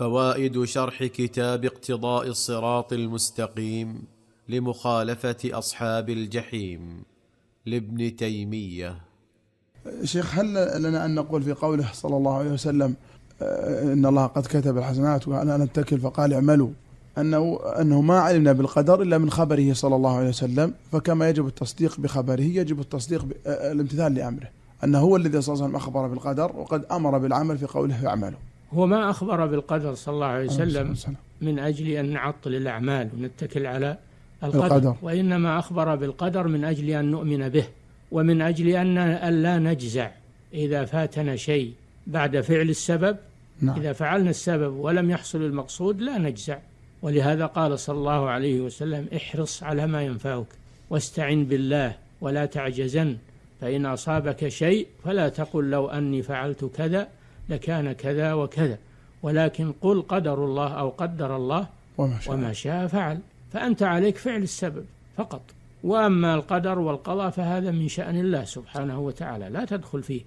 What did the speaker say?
فوائد شرح كتاب اقتضاء الصراط المستقيم لمخالفة أصحاب الجحيم لابن تيمية. شيخ هل لنا أن نقول في قوله صلى الله عليه وسلم آه، إن الله قد كتب الحسنات وأنا نتكل فقال اعملوا أنه أنه ما علمنا بالقدر إلا من خبره صلى الله عليه وسلم فكما يجب التصديق بخبره يجب التصديق آه، الامتثال لأمره أنه هو الذي صلى الله عليه وسلم أخبر بالقدر وقد أمر بالعمل في قوله اعملوا. هو ما أخبر بالقدر صلى الله عليه وسلم من أجل أن نعطل الأعمال ونتكل على القدر, القدر. وإنما أخبر بالقدر من أجل أن نؤمن به ومن أجل أن لا نجزع إذا فاتنا شيء بعد فعل السبب. نعم. إذا فعلنا السبب ولم يحصل المقصود لا نجزع. ولهذا قال صلى الله عليه وسلم احرص على ما ينفعك واستعن بالله ولا تعجزن فإن أصابك شيء فلا تقل لو أني فعلت كذا لكان كذا وكذا ولكن قل قدر الله أو قدر الله وما شاء, وما شاء فعل فأنت عليك فعل السبب فقط. وأما القدر والقضاء فهذا من شأن الله سبحانه وتعالى لا تدخل فيه.